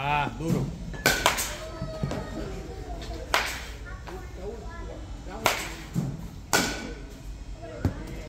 Ah, duro.